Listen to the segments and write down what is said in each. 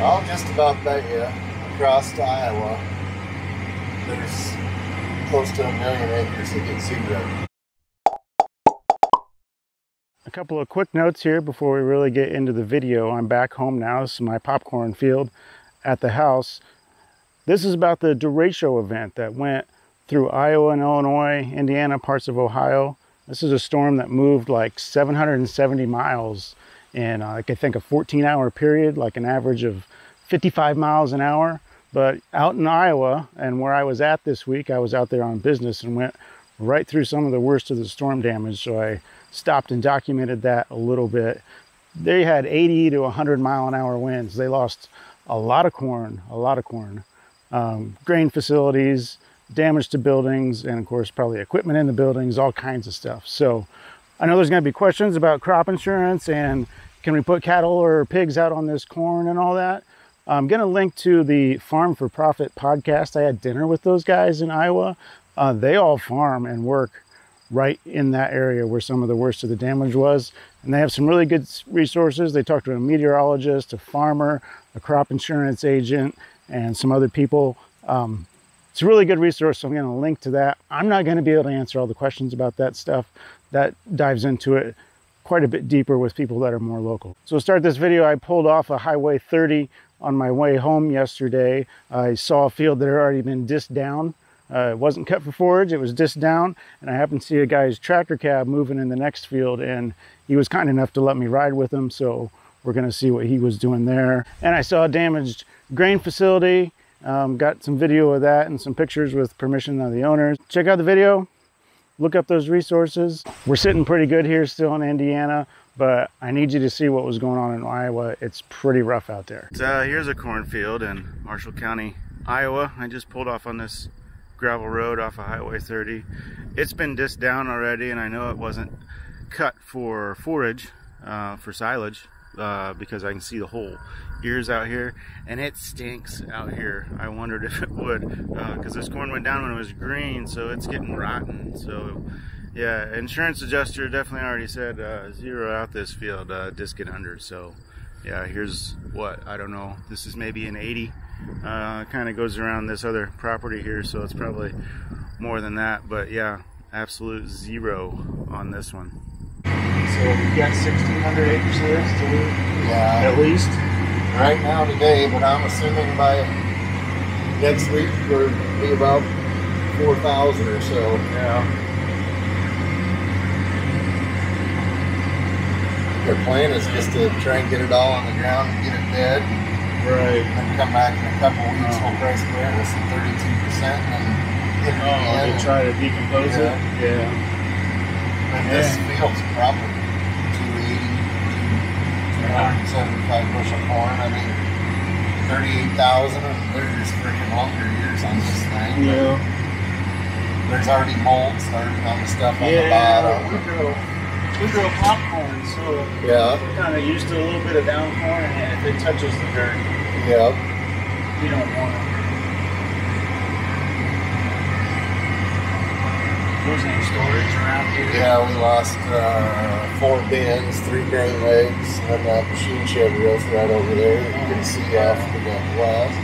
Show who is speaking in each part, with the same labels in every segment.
Speaker 1: I'll just about you across to Iowa, there's close to a million acres that get zero.
Speaker 2: A couple of quick notes here before we really get into the video. I'm back home now. This is my popcorn field at the house. This is about the derecho event that went through Iowa and Illinois, Indiana, parts of Ohio. This is a storm that moved like 770 miles in uh, like I think a 14 hour period, like an average of 55 miles an hour. But out in Iowa and where I was at this week, I was out there on business and went right through some of the worst of the storm damage. So I stopped and documented that a little bit. They had 80 to 100 mile an hour winds. They lost a lot of corn, a lot of corn, um, grain facilities, damage to buildings, and of course, probably equipment in the buildings, all kinds of stuff. So I know there's going to be questions about crop insurance and can we put cattle or pigs out on this corn and all that. I'm going to link to the Farm4Profit podcast. I had dinner with those guys in Iowa. Uh, they all farm and work right in that area where some of the worst of the damage was. And they have some really good resources. They talked to a meteorologist, a farmer, a crop insurance agent, and some other people. Um, it's a really good resource, so I'm going to link to that. I'm not going to be able to answer all the questions about that stuff. That dives into it quite a bit deeper with people that are more local. So to start this video, I pulled off a Highway 30 on my way home yesterday. I saw a field that had already been disc down. Uh, it wasn't cut for forage, it was disc down, and I happened to see a guy's tractor cab moving in the next field, and he was kind enough to let me ride with him, so we're gonna see what he was doing there. And I saw a damaged grain facility, um, got some video of that and some pictures with permission of the owners. Check out the video, look up those resources. We're sitting pretty good here still in Indiana, but I need you to see what was going on in Iowa. It's pretty rough out there. So here's a cornfield in Marshall County, Iowa. I just pulled off on this gravel road off of Highway 30. It's been disc down already and I know it wasn't cut for forage, uh, for silage, uh, because I can see the whole ears out here and it stinks out here. I wondered if it would because uh, this corn went down when it was green so it's getting rotten. So yeah insurance adjuster definitely already said uh, zero out this field uh, disc under. So yeah here's what I don't know this is maybe an 80 uh, kind of goes around this other property here so it's probably more than that but yeah absolute zero on this one
Speaker 1: so we got 1,600 acres here still? Yeah. At least? Right now today, but I'm assuming by next week we'll be about 4,000 or so.
Speaker 2: Yeah.
Speaker 1: Their plan is just to try and get it all on the ground and get it dead.
Speaker 2: Right.
Speaker 1: And then come back in a couple weeks, oh. we'll price clear at 32% and
Speaker 2: get it oh, try to decompose yeah. it? Yeah.
Speaker 1: And yeah. this field's probably 275 bushel corn. I mean, 38,000 and there's freaking longer years on this thing.
Speaker 2: Yeah.
Speaker 1: There's already mold starting on the stuff on
Speaker 2: yeah,
Speaker 1: the bottom.
Speaker 2: We grow, we grow popcorn, so
Speaker 1: yeah.
Speaker 2: we're kind of used to a little bit of down corn, and if it touches the dirt,
Speaker 1: yeah.
Speaker 2: we don't want it. Lose any storage around here?
Speaker 1: Yeah, we lost uh, four bins, three grain legs, and that machine shed roof right over there that you can see off to the west.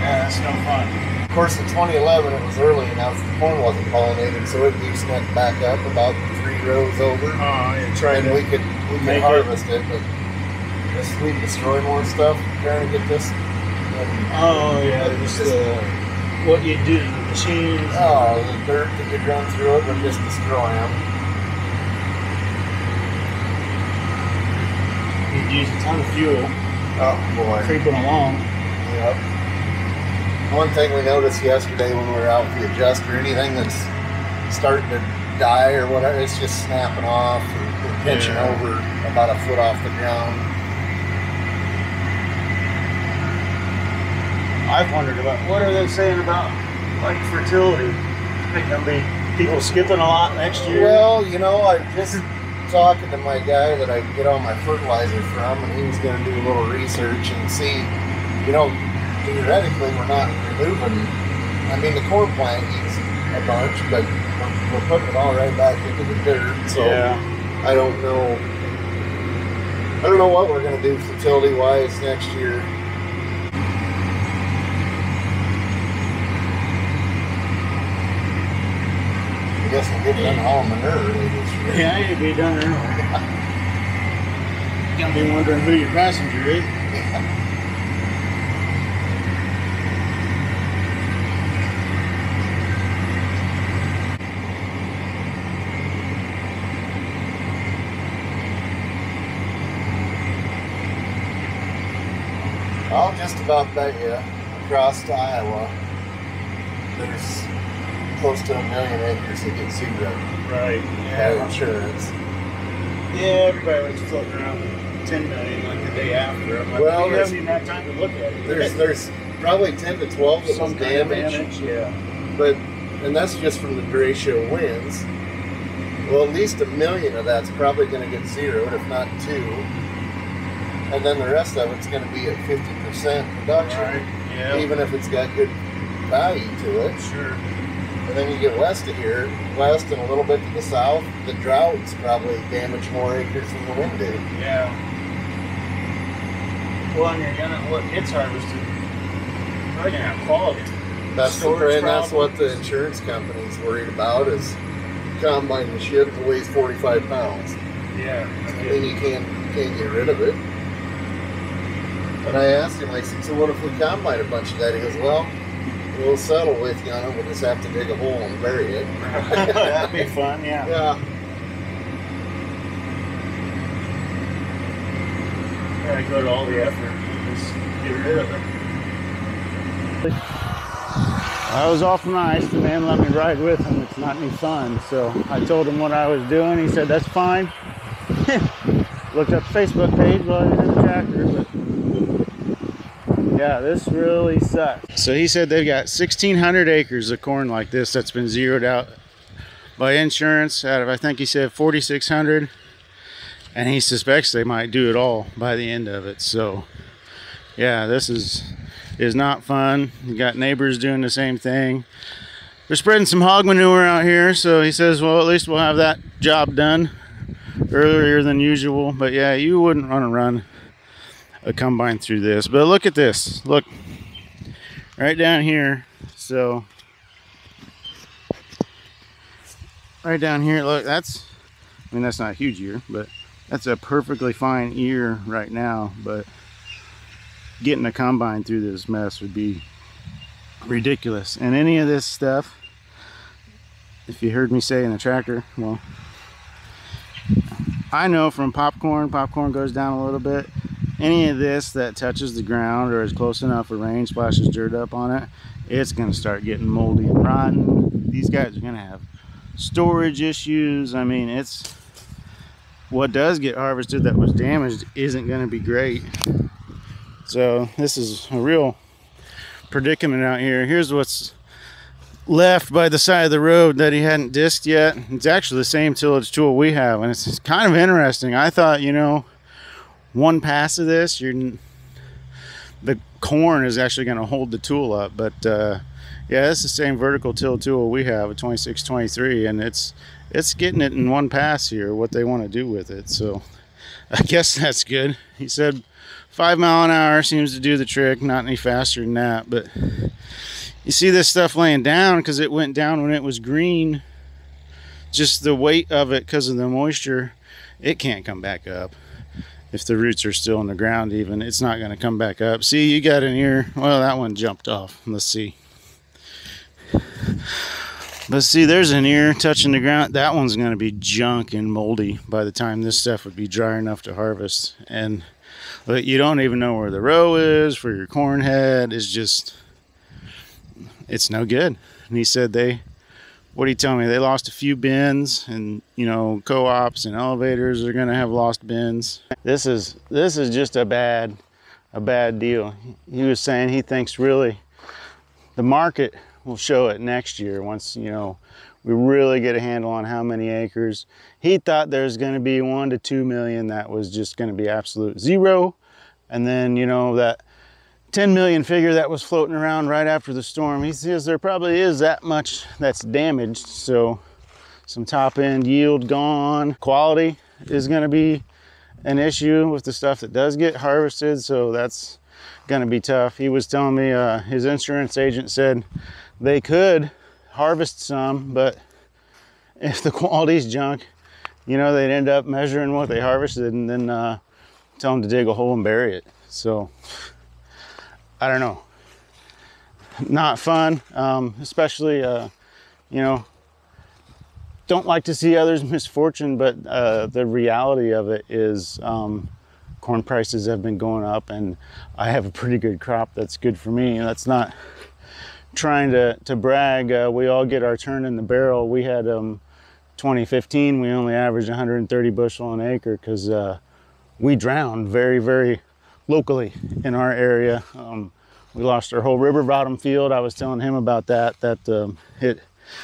Speaker 2: Yeah, that's no fun.
Speaker 1: Of course, in 2011, it was early enough, the corn wasn't pollinated, so it loosened back up about three rows over.
Speaker 2: Oh, yeah, try
Speaker 1: and we could we could harvest it, it but this we destroy more stuff trying to get this.
Speaker 2: oh yeah, just the what you do, the machines.
Speaker 1: Oh, the dirt that you run through it would just destroy them.
Speaker 2: You'd use a ton of fuel.
Speaker 1: Oh boy,
Speaker 2: creeping along.
Speaker 1: Yep. One thing we noticed yesterday when we were out with the adjuster, anything that's starting to die or whatever, it's just snapping off or pinching yeah. over about a foot off the ground.
Speaker 2: I've wondered about what are they saying about like fertility? Think there'll be people skipping a lot next year.
Speaker 1: Well, you know, I just talking to my guy that I get all my fertilizer from, and he was going to do a little research and see. You know, theoretically, we're not removing. I mean, the corn plant eats a bunch, but we're, we're putting it all right back into the dirt. So I don't know. I don't know what we're gonna do fertility wise next year. I guess we'll get done hauling manure early this year.
Speaker 2: Yeah, you'd be done early. You're gonna be wondering who your passenger is.
Speaker 1: I'll just about bet you across to Iowa, there's close to a million acres that get zero
Speaker 2: Right.
Speaker 1: yeah. insurance.
Speaker 2: Yeah, everybody was floating around with 10 million like the day after. I'm like,
Speaker 1: Well,
Speaker 2: you
Speaker 1: there's-
Speaker 2: even had time to look at it.
Speaker 1: There's there's probably ten to twelve that
Speaker 2: some
Speaker 1: was
Speaker 2: kind
Speaker 1: damaged,
Speaker 2: damage. Yeah.
Speaker 1: but and that's just from the derecho winds. Well, at least a million of that's probably going to get zeroed, if not two. And then the rest of it's going to be at fifty percent reduction,
Speaker 2: Right. Yeah.
Speaker 1: even if it's got good value to it.
Speaker 2: sure.
Speaker 1: And then you get west of here, west and a little bit to the south, the droughts probably damage more acres than the wind did.
Speaker 2: Yeah. Well, and you're gonna what gets harvested. Probably gonna have quality.
Speaker 1: That's the and that's what the insurance company's worried about is combine machine that weighs forty five pounds.
Speaker 2: Yeah.
Speaker 1: And mean you can't can't get rid of it. And I asked him, I said, so what if we combine a bunch of that? He goes, Well, we'll settle with you on it, we'll just have to dig a hole and bury it.
Speaker 2: That'd be fun. Yeah.
Speaker 1: Yeah.
Speaker 2: Gotta go to all the effort just get rid of it. I was off on ice. The man let me ride with him. It's not any fun. So I told him what I was doing. He said, that's fine. Looked up the Facebook page while he was in the tractor. But yeah, this really sucks. So he said they've got 1,600 acres of corn like this that's been zeroed out by insurance out of, I think he said 4,600 and he suspects they might do it all by the end of it. So, yeah, this is is not fun. You got neighbors doing the same thing. They're spreading some hog manure out here, so he says, well, at least we'll have that job done earlier than usual. But yeah, you wouldn't want to run a combine through this. But look at this. Look right down here. So right down here, look, that's I mean that's not a huge ear, but that's a perfectly fine ear right now, but getting a combine through this mess would be ridiculous. And any of this stuff, if you heard me say in the tractor, well, I know from popcorn, popcorn goes down a little bit. Any of this that touches the ground or is close enough where rain splashes dirt up on it, it's going to start getting moldy and rotten. These guys are going to have storage issues. I mean, it's what does get harvested that was damaged isn't going to be great. So this is a real predicament out here. Here's what's left by the side of the road that he hadn't disked yet. It's actually the same tillage tool we have, and it's kind of interesting. I thought, you know, one pass of this, you're the corn is actually going to hold the tool up, but uh, yeah, it's the same vertical till tool we have, a 2623, and it's it's getting it in one pass here. What they want to do with it, so I guess that's good. He said five mile an hour seems to do the trick, not any faster than that, but you see this stuff laying down because it went down when it was green. Just the weight of it because of the moisture, it can't come back up. If the roots are still in the ground, even it's not going to come back up. See, you got an ear. Well, that one jumped off. Let's see. But see, there's an ear touching the ground. That one's going to be junk and moldy by the time this stuff would be dry enough to harvest. And but you don't even know where the row is for your corn head. It's just, it's no good. And he said they, what did you tell me? They lost a few bins, and you know, co-ops and elevators are going to have lost bins. This is this is just a bad, a bad deal. He was saying he thinks really, the market will show it next year once you know we really get a handle on how many acres. He thought there's going to be one to two million that was just going to be absolute zero, and then you know that 10 million figure that was floating around right after the storm. He says there probably is that much that's damaged. So some top end yield gone. Quality is going to be an issue with the stuff that does get harvested. So that's going to be tough. He was telling me uh, his insurance agent said they could harvest some, but if the quality's junk, you know, they'd end up measuring what they harvested and then uh, tell them to dig a hole and bury it. So I don't know. Not fun, um, especially, uh, you know, don't like to see others' misfortune, but uh, the reality of it is um, corn prices have been going up, and I have a pretty good crop that's good for me. That's not trying to, to brag. Uh, we all get our turn in the barrel. We had um, 2015, we only averaged 130 bushel an acre because uh, we drowned very, very locally in our area. Um, we lost our whole river bottom field. I was telling him about that, that um, it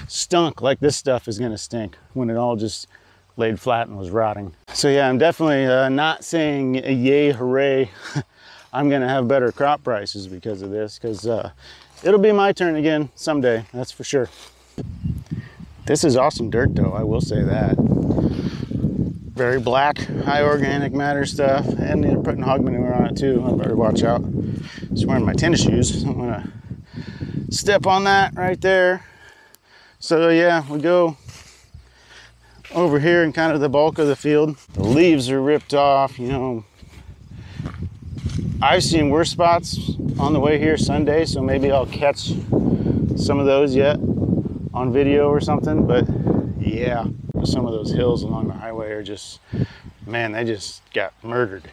Speaker 2: stunk like this stuff is gonna stink when it all just laid flat and was rotting. So yeah, I'm definitely uh, not saying yay, hooray. I'm gonna have better crop prices because of this, because uh, it'll be my turn again someday, that's for sure. This is awesome dirt though, I will say that. Very black, high organic matter stuff, and they're putting hog manure on it too. I better watch out. Just wearing my tennis shoes. I'm gonna step on that right there. So yeah, we go over here in kind of the bulk of the field. The leaves are ripped off, you know. I've seen worse spots on the way here Sunday, so maybe I'll catch some of those yet on video or something, but yeah, some of those hills along the highway are just, man, they just got murdered.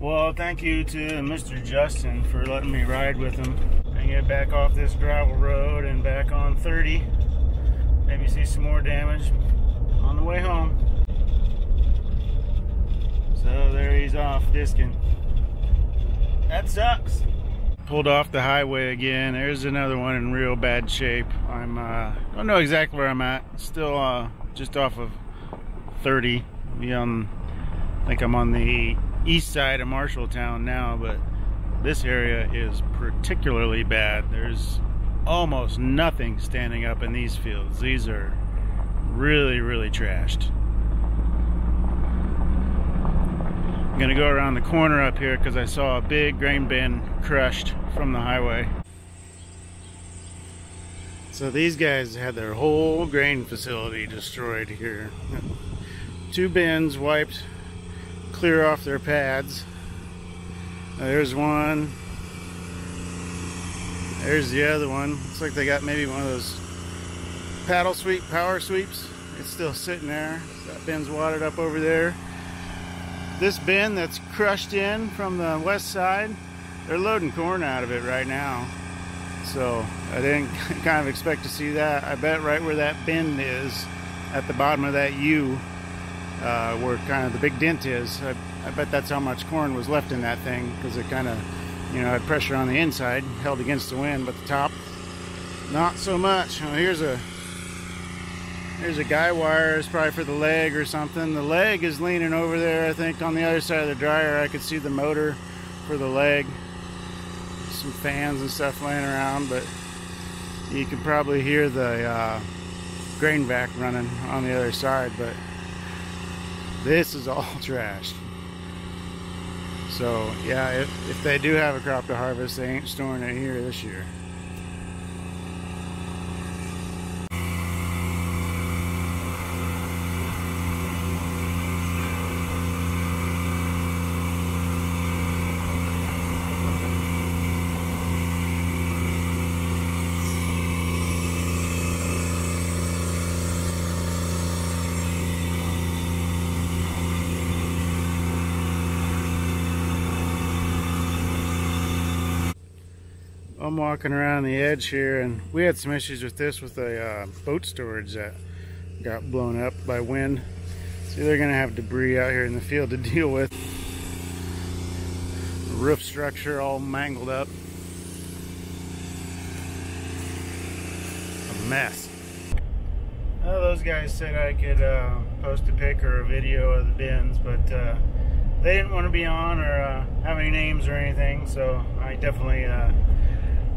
Speaker 2: Well, thank you to Mr. Justin for letting me ride with him and get back off this gravel road and back on 30. Maybe see some more damage on the way home. So there he's off disking. That sucks pulled off the highway again. There's another one in real bad shape. I'm uh, don't know exactly where I'm at. Still uh, just off of 30. Um, I think I'm on the east side of Marshalltown now, but this area is particularly bad. There's almost nothing standing up in these fields. These are really, really trashed. I'm gonna go around the corner up here because I saw a big grain bin crushed from the highway. So these guys had their whole grain facility destroyed here. Two bins wiped clear off their pads. There's one. There's the other one. Looks like they got maybe one of those paddle sweep, power sweeps. It's still sitting there. That bin's watered up over there this bin that's crushed in from the west side, they're loading corn out of it right now. So I didn't kind of expect to see that. I bet right where that bin is, at the bottom of that U, uh, where kind of the big dent is, I, I bet that's how much corn was left in that thing because it kind of, you know, had pressure on the inside, held against the wind, but the top, not so much. Well, here's a there's a guy wire, it's probably for the leg or something. The leg is leaning over there, I think, on the other side of the dryer. I could see the motor for the leg. Some fans and stuff laying around, but you could probably hear the uh, grain vac running on the other side, but this is all trashed. So yeah, if, if they do have a crop to harvest, they ain't storing it here this year. I'm walking around the edge here and we had some issues with this with the uh, boat storage that got blown up by wind. So they're gonna have debris out here in the field to deal with. Roof structure all mangled up. A mess. Well, those guys said I could uh, post a pic or a video of the bins, but uh, they didn't want to be on or uh, have any names or anything, so I definitely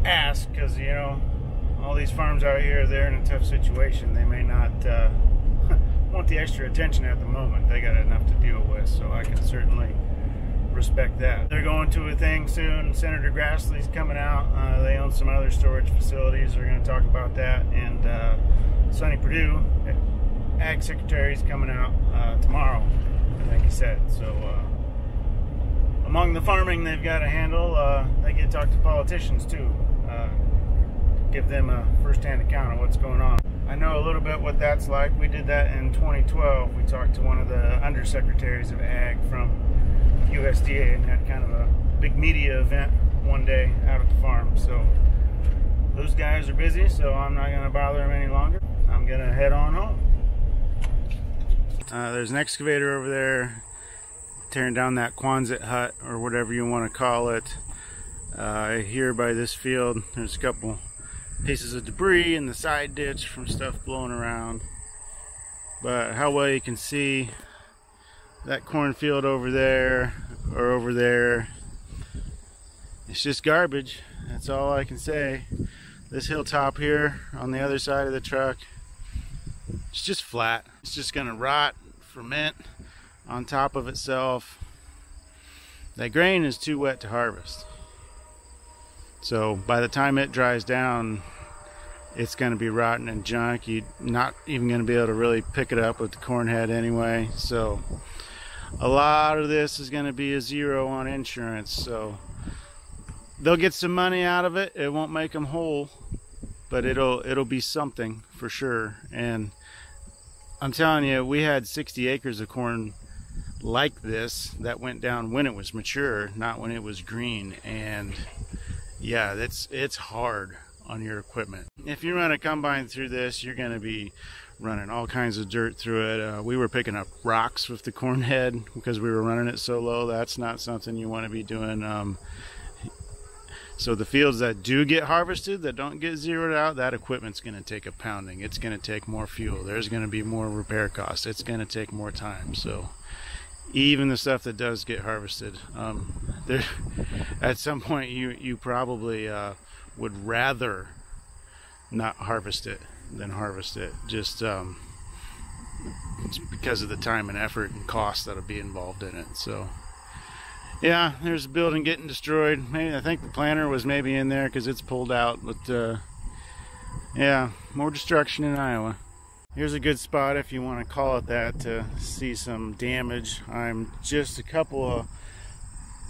Speaker 2: asked because you know all these farms out here they're in a tough situation. They may not uh, want the extra attention at the moment. They got enough to deal with, so I can certainly respect that. They're going to a thing soon. Senator Grassley's coming out. Uh, they own some other storage facilities. We're going to talk about that. And uh, Sonny Ag Secretary, is coming out uh, tomorrow, like he said. So uh, among the farming they've got to handle, uh, they get to talk to politicians too. Give them a first-hand account of what's going on. I know a little bit what that's like. We did that in 2012. We talked to one of the undersecretaries of Ag from USDA and had kind of a big media event one day out at the farm. So those guys are busy, so I'm not going to bother them any longer. I'm going to head on home. Uh, there's an excavator over there tearing down that Quonset hut or whatever you want to call it. Uh, here by this field, there's a couple pieces of debris in the side ditch from stuff blowing around. But how well you can see, that cornfield over there or over there. It's just garbage. That's all I can say. This hilltop here on the other side of the truck, it's just flat. It's just gonna rot, ferment on top of itself. That grain is too wet to harvest. So by the time it dries down, it's going to be rotten and junk. You're not even going to be able to really pick it up with the corn head anyway. So a lot of this is going to be a zero on insurance so they'll get some money out of it it won't make them whole but it'll it'll be something for sure and i'm telling you we had 60 acres of corn like this that went down when it was mature not when it was green and yeah that's it's hard on your equipment if you run a combine through this you're going to be running all kinds of dirt through it. Uh, we were picking up rocks with the corn head because we were running it so low. That's not something you want to be doing. Um, so the fields that do get harvested, that don't get zeroed out, that equipment's going to take a pounding. It's going to take more fuel. There's going to be more repair costs. It's going to take more time. So even the stuff that does get harvested, um, there, at some point you you probably uh, would rather not harvest it than harvest it. Just um, because of the time and effort and cost that'll be involved in it. So, yeah, there's a building getting destroyed. Maybe I think the planter was maybe in there because it's pulled out. But uh, yeah, more destruction in Iowa. Here's a good spot if you want to call it that to see some damage. I'm just a couple of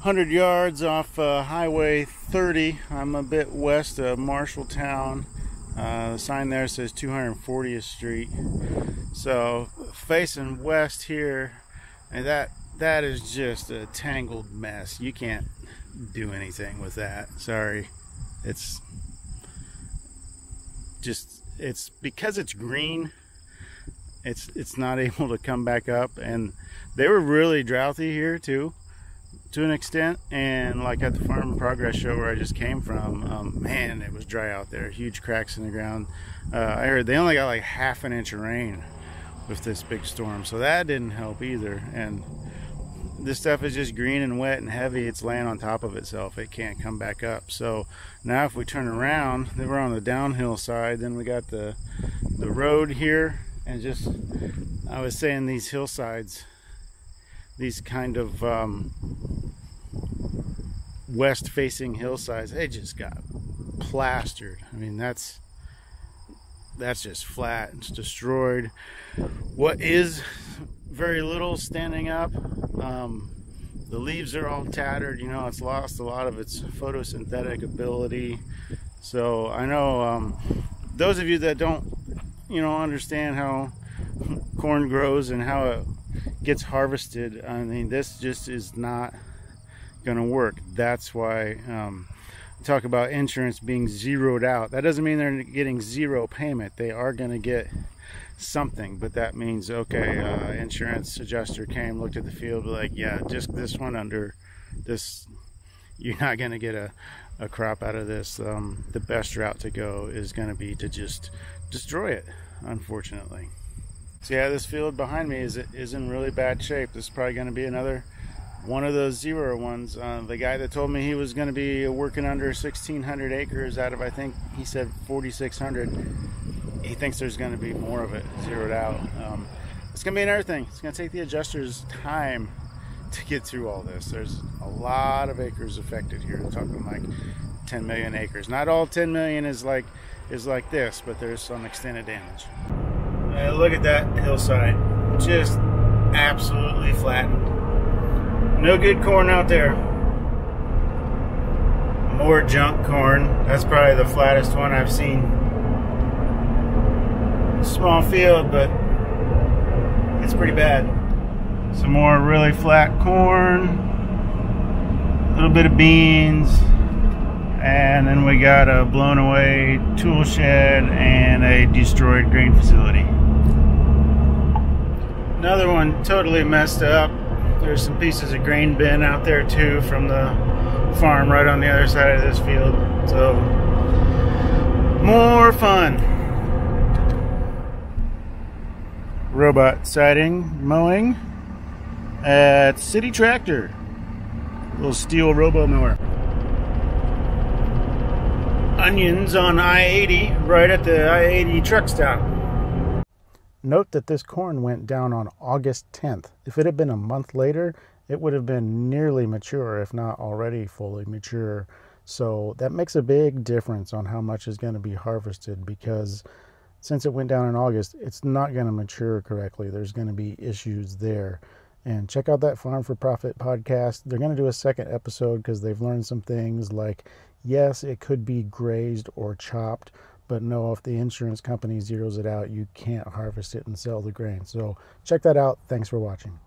Speaker 2: hundred yards off uh, Highway 30. I'm a bit west of Marshalltown uh, the sign there says 240th Street. So facing west here, and that that is just a tangled mess. You can't do anything with that. Sorry, it's just it's because it's green. It's it's not able to come back up, and they were really droughty here too to an extent. And like at the Farm Progress show where I just came from, um, man, it was dry out there. Huge cracks in the ground. Uh, I heard they only got like half an inch of rain with this big storm, so that didn't help either. And this stuff is just green and wet and heavy. It's laying on top of itself. It can't come back up. So now if we turn around, then we're on the downhill side. Then we got the the road here, and just I was saying these hillsides these kind of um, west facing hillsides they just got plastered. I mean that's that's just flat it's destroyed. What is very little standing up um, the leaves are all tattered you know it's lost a lot of its photosynthetic ability. So i know um, those of you that don't you know understand how corn grows and how it gets harvested, I mean, this just is not going to work. That's why um, talk about insurance being zeroed out. That doesn't mean they're getting zero payment. They are going to get something, but that means okay. Uh, insurance adjuster came, looked at the field, like, yeah, just this one under this. You're not going to get a, a crop out of this. Um, the best route to go is going to be to just destroy it, unfortunately. So yeah, this field behind me is is in really bad shape. This is probably going to be another one of those zero ones. Uh, the guy that told me he was going to be working under 1,600 acres out of, I think he said 4,600. He thinks there's going to be more of it zeroed out. Um, it's going to be another thing. It's going to take the adjusters time to get through all this. There's a lot of acres affected here. We're talking like 10 million acres. Not all 10 million is like is like this, but there's some extended damage. Uh, look at that hillside. Just absolutely flattened. No good corn out there. More junk corn. That's probably the flattest one I've seen. Small field, but it's pretty bad. Some more really flat corn. A little bit of beans. And then we got a blown away tool shed and a destroyed grain facility. Another one totally messed up. There's some pieces of grain bin out there too from the farm right on the other side of this field. So, more fun. Robot siding mowing at City Tractor. Little steel robo mower. Onions on I-80 right at the I-80 truck stop. Note that this corn went down on August 10th. If it had been a month later, it would have been nearly mature, if not already fully mature. So that makes a big difference on how much is going to be harvested because since it went down in August, it's not going to mature correctly. There's going to be issues there. And check out that Farm4Profit podcast. They're going to do a second episode because they've learned some things like yes, it could be grazed or chopped, but no, if the insurance company zeroes it out, you can't harvest it and sell the grain. So check that out. Thanks for watching.